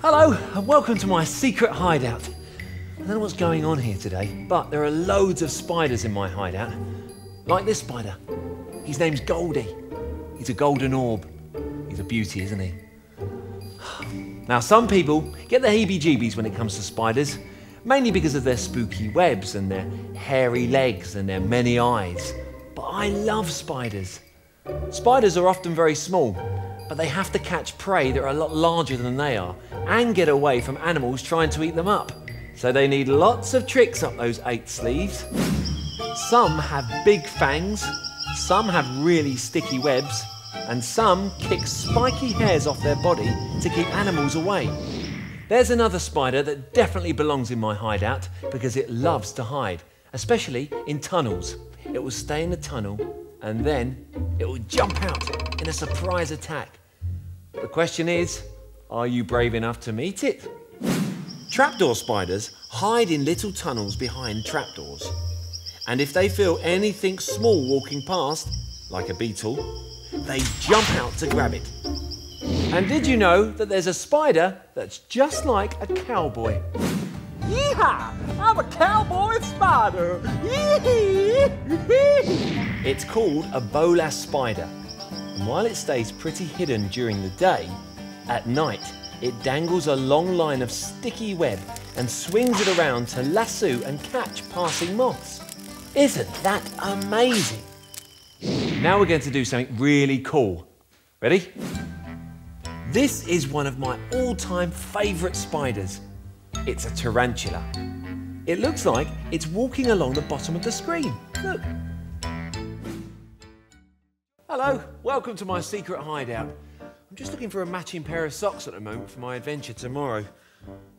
Hello, and welcome to my secret hideout. I don't know what's going on here today, but there are loads of spiders in my hideout. Like this spider. His name's Goldie. He's a golden orb. He's a beauty, isn't he? Now, some people get the heebie jeebies when it comes to spiders, mainly because of their spooky webs and their hairy legs and their many eyes. But I love spiders. Spiders are often very small, but they have to catch prey that are a lot larger than they are and get away from animals trying to eat them up. So they need lots of tricks up those eight sleeves. Some have big fangs, some have really sticky webs, and some kick spiky hairs off their body to keep animals away. There's another spider that definitely belongs in my hideout because it loves to hide, especially in tunnels. It will stay in the tunnel and then it will jump out in a surprise attack. The question is, are you brave enough to meet it? Trapdoor spiders hide in little tunnels behind trapdoors. And if they feel anything small walking past, like a beetle, they jump out to grab it. And did you know that there's a spider that's just like a cowboy? Yeehaw! I'm a cowboy spider! it's called a bolas spider. And while it stays pretty hidden during the day, at night it dangles a long line of sticky web and swings it around to lasso and catch passing moths. Isn't that amazing? Now we're going to do something really cool. Ready? This is one of my all-time favourite spiders. It's a tarantula. It looks like it's walking along the bottom of the screen. Look. Hello, welcome to my secret hideout. I'm just looking for a matching pair of socks at the moment for my adventure tomorrow.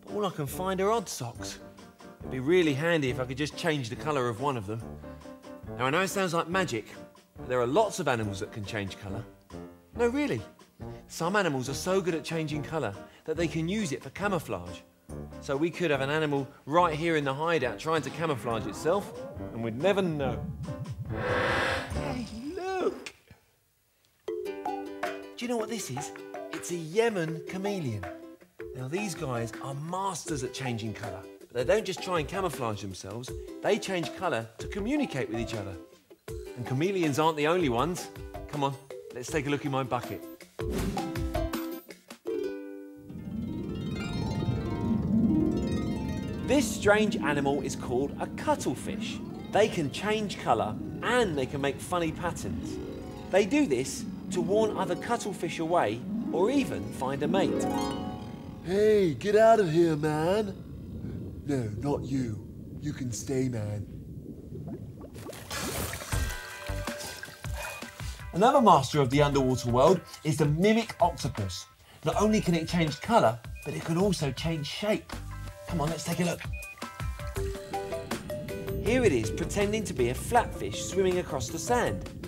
But all I can find are odd socks. It'd be really handy if I could just change the colour of one of them. Now I know it sounds like magic, but there are lots of animals that can change colour. No, really. Some animals are so good at changing colour that they can use it for camouflage. So we could have an animal right here in the hideout trying to camouflage itself, and we'd never know. You know what this is? It's a Yemen chameleon. Now, these guys are masters at changing colour. But they don't just try and camouflage themselves, they change colour to communicate with each other. And chameleons aren't the only ones. Come on, let's take a look in my bucket. This strange animal is called a cuttlefish. They can change colour and they can make funny patterns. They do this to warn other cuttlefish away or even find a mate. Hey, get out of here, man. No, not you. You can stay, man. Another master of the underwater world is the mimic octopus. Not only can it change colour, but it can also change shape. Come on, let's take a look. Here it is pretending to be a flatfish swimming across the sand.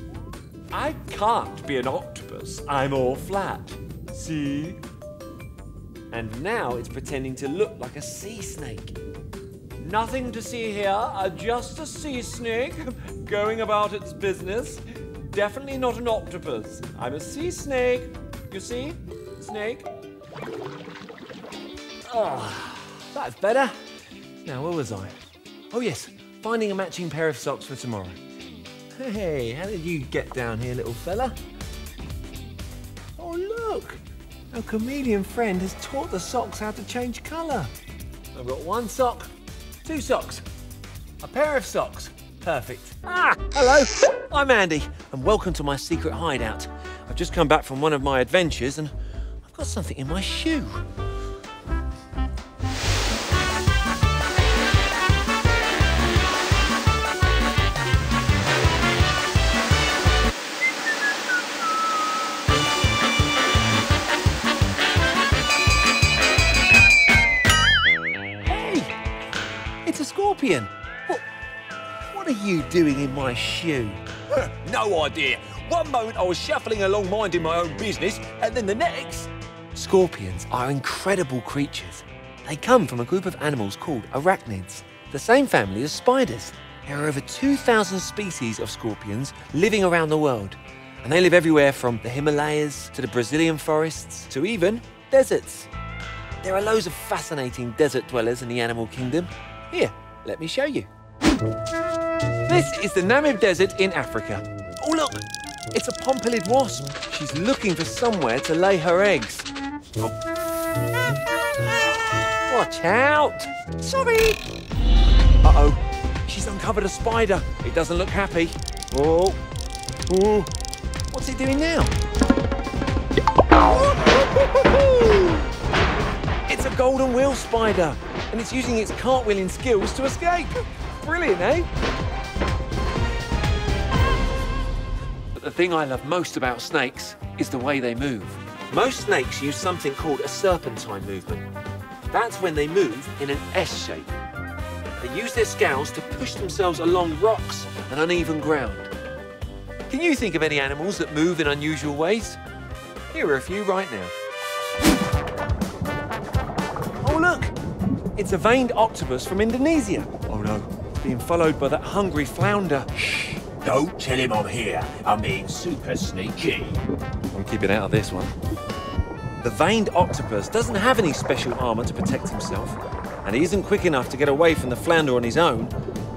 I can't be an octopus, I'm all flat. See? And now it's pretending to look like a sea snake. Nothing to see here, uh, just a sea snake going about its business. Definitely not an octopus. I'm a sea snake. You see? Snake. Oh. That's better. Now, where was I? Oh, yes, finding a matching pair of socks for tomorrow. Hey, how did you get down here, little fella? Oh, look! Our chameleon friend has taught the socks how to change colour. I've got one sock, two socks, a pair of socks. Perfect. Ah, hello, I'm Andy, and welcome to my secret hideout. I've just come back from one of my adventures, and I've got something in my shoe. Scorpion. What, what are you doing in my shoe? no idea. One moment I was shuffling along minding my own business, and then the next... Scorpions are incredible creatures. They come from a group of animals called arachnids, the same family as spiders. There are over 2,000 species of scorpions living around the world, and they live everywhere from the Himalayas to the Brazilian forests to even deserts. There are loads of fascinating desert dwellers in the animal kingdom. Here, let me show you. This is the Namib Desert in Africa. Oh, look, it's a pompilid wasp. She's looking for somewhere to lay her eggs. Oh. Watch out! Sorry! Uh-oh, she's uncovered a spider. It doesn't look happy. Oh, oh. What's it doing now? It's a golden wheel spider, and it's using its cartwheeling skills to escape. Brilliant, eh? But the thing I love most about snakes is the way they move. Most snakes use something called a serpentine movement. That's when they move in an S shape. They use their scales to push themselves along rocks and uneven ground. Can you think of any animals that move in unusual ways? Here are a few right now. It's a veined octopus from Indonesia. Oh no, it's being followed by that hungry flounder. Shh, don't tell him I'm here. I'm being super sneaky. I'm keeping out of this one. The veined octopus doesn't have any special armor to protect himself, and he isn't quick enough to get away from the flounder on his own.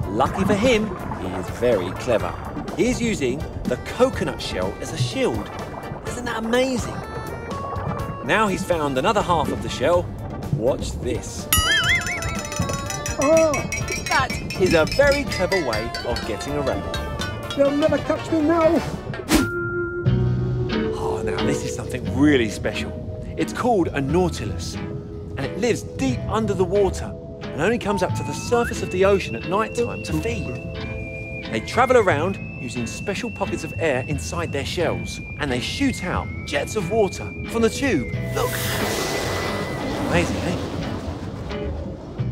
Lucky for him, he is very clever. He's using the coconut shell as a shield. Isn't that amazing? Now he's found another half of the shell. Watch this. That is a very clever way of getting around. They'll never catch me now. Oh, now this is something really special. It's called a nautilus, and it lives deep under the water and only comes up to the surface of the ocean at night time to feed. They travel around using special pockets of air inside their shells, and they shoot out jets of water from the tube. Look! Amazing, eh?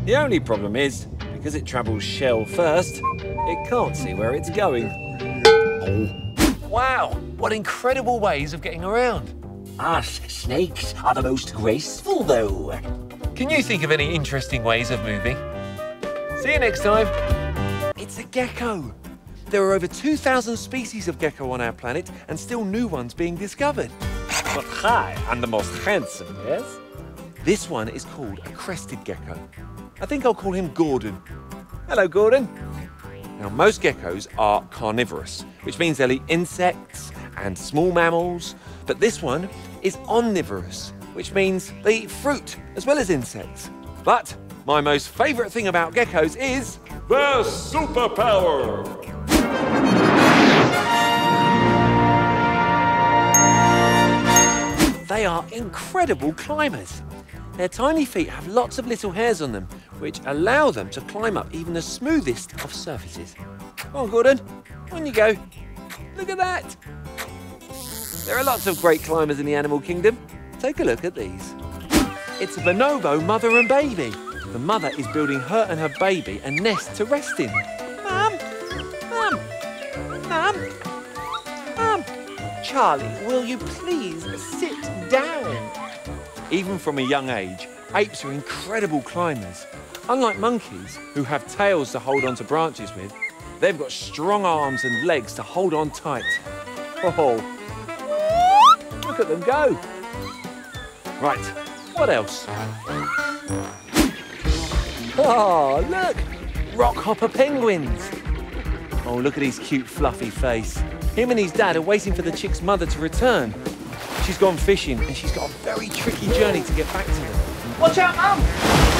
The only problem is, because it travels shell first, it can't see where it's going. Wow, what incredible ways of getting around. Us snakes are the most graceful, though. Can you think of any interesting ways of moving? See you next time. It's a gecko. There are over 2,000 species of gecko on our planet and still new ones being discovered. But hi, I'm the most handsome, yes? This one is called a crested gecko. I think I'll call him Gordon. Hello, Gordon. Now, most geckos are carnivorous, which means they'll eat insects and small mammals, but this one is omnivorous, which means they eat fruit as well as insects. But my most favourite thing about geckos is their superpower. They are incredible climbers. Their tiny feet have lots of little hairs on them, which allow them to climb up even the smoothest of surfaces. Come on, Gordon, on you go. Look at that. There are lots of great climbers in the animal kingdom. Take a look at these. It's a bonobo mother and baby. The mother is building her and her baby a nest to rest in. Mum! Mum! Mum! Mum! Charlie, will you please sit down? Even from a young age, apes are incredible climbers. Unlike monkeys, who have tails to hold onto branches with, they've got strong arms and legs to hold on tight. Oh, look at them go. Right, what else? Oh, look! Rockhopper penguins. Oh, look at his cute fluffy face. Him and his dad are waiting for the chick's mother to return. She's gone fishing and she's got a very tricky journey to get back to them. Watch out, Mum!